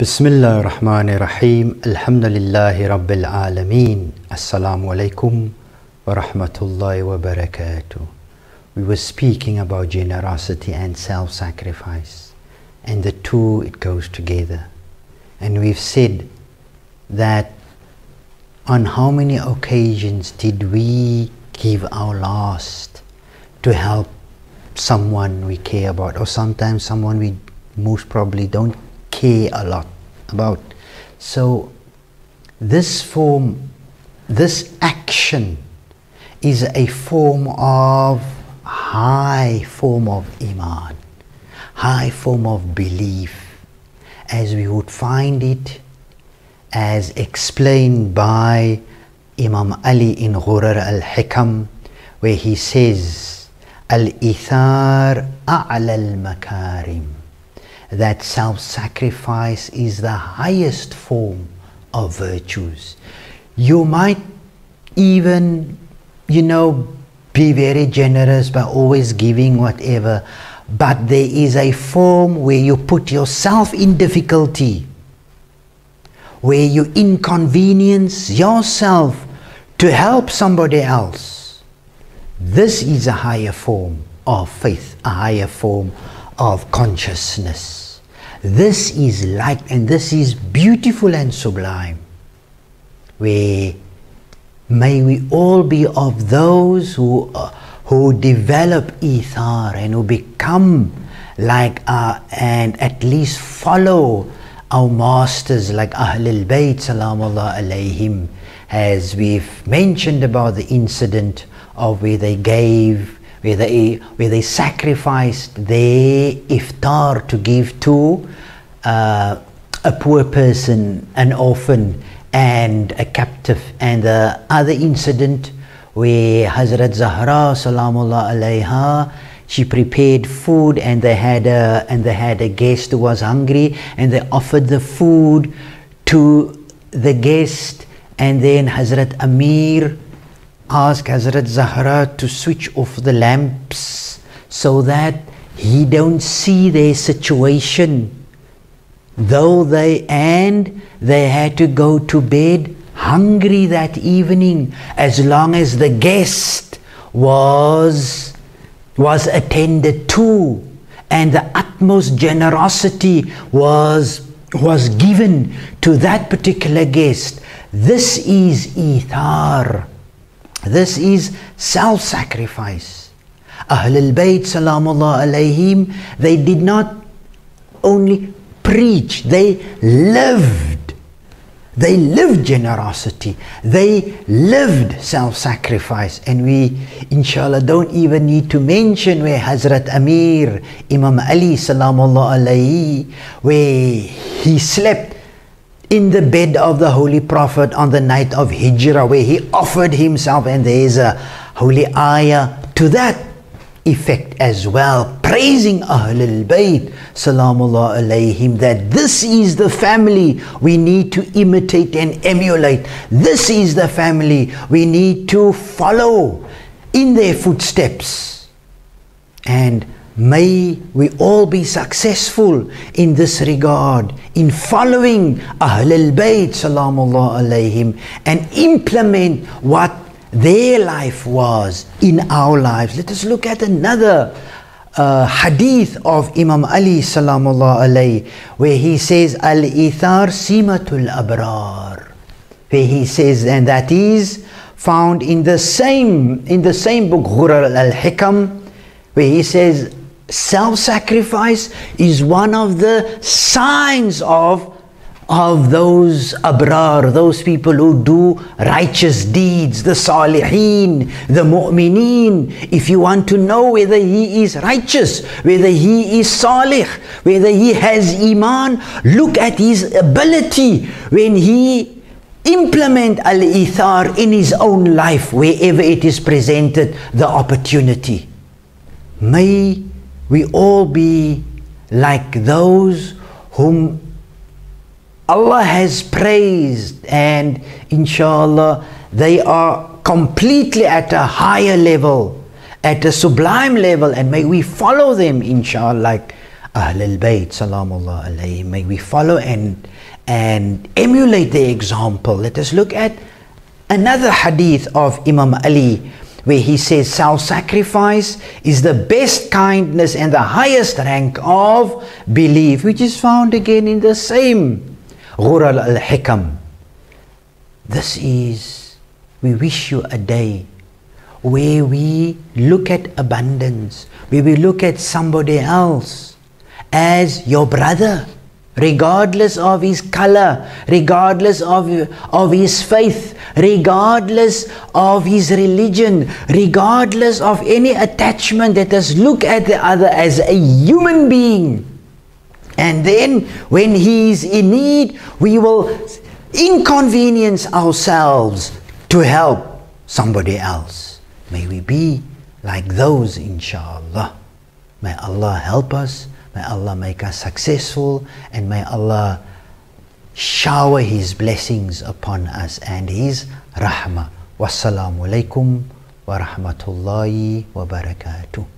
بسم الله الرحمن الرحيم الحمد لله رب العالمين السلام عليكم ورحمة الله وبركاته We were speaking about generosity and self-sacrifice and the two it goes together and we've said that on how many occasions did we give our last to help someone we care about or sometimes someone we most probably don't care a lot about. So this form, this action is a form of high form of iman, high form of belief, as we would find it as explained by Imam Ali in Ghurar al-Hikam, where he says, Al-Ithar a'la al-makarim that self sacrifice is the highest form of virtues. You might even, you know, be very generous by always giving whatever, but there is a form where you put yourself in difficulty, where you inconvenience yourself to help somebody else. This is a higher form of faith, a higher form of consciousness. This is light and this is beautiful and sublime. Where may we all be of those who, uh, who develop ithar and who become like uh, and at least follow our masters like Ahlul Bayt salamullah alayhim as we've mentioned about the incident of where they gave where they, where they sacrificed their iftar to give to uh, a poor person, an orphan, and a captive. And the other incident where Hazrat Zahra salamullah alayha she prepared food and they had a and they had a guest who was hungry and they offered the food to the guest and then Hazrat Amir ask Hazrat Zahra to switch off the lamps so that he don't see their situation. Though they and they had to go to bed hungry that evening as long as the guest was was attended to and the utmost generosity was was given to that particular guest. This is ithar. This is self-sacrifice. Ahlul Bayt salamullah alayhim, they did not only preach, they lived. They lived generosity. They lived self-sacrifice. And we, inshallah, don't even need to mention where Hazrat Amir, Imam Ali salamullah alayhi, where he slept in the bed of the Holy Prophet on the night of Hijrah, where he offered himself, and there is a holy ayah to that effect as well, praising Ahlul Bayt, salamullah alayhim, that this is the family we need to imitate and emulate. This is the family we need to follow in their footsteps. And May we all be successful in this regard, in following Ahlul Bayt salamullah alayhim and implement what their life was in our lives. Let us look at another uh, hadith of Imam Ali alayhi where he says Al-Ithar Simatul Abrar where he says and that is found in the same in the same book Ghurar al-Hikam where he says self-sacrifice is one of the signs of of those abrar, those people who do righteous deeds, the salihin, the mu'mineen. If you want to know whether he is righteous, whether he is salih, whether he has iman, look at his ability when he implement al-ithar in his own life wherever it is presented the opportunity. May we all be like those whom Allah has praised and inshallah they are completely at a higher level, at a sublime level and may we follow them inshallah like Ahlul Bayt, salamullah alayhi. May we follow and, and emulate their example. Let us look at another hadith of Imam Ali where he says self-sacrifice is the best kindness and the highest rank of belief, which is found again in the same Ghurar al-Hikam. This is, we wish you a day where we look at abundance, where we look at somebody else as your brother, regardless of his color, regardless of, of his faith, regardless of his religion, regardless of any attachment, let us look at the other as a human being. And then when he is in need, we will inconvenience ourselves to help somebody else. May we be like those, inshallah. May Allah help us May Allah make us successful and may Allah shower His blessings upon us and His rahmah. Wassalamu alaikum wa rahmatullahi wa barakatuh.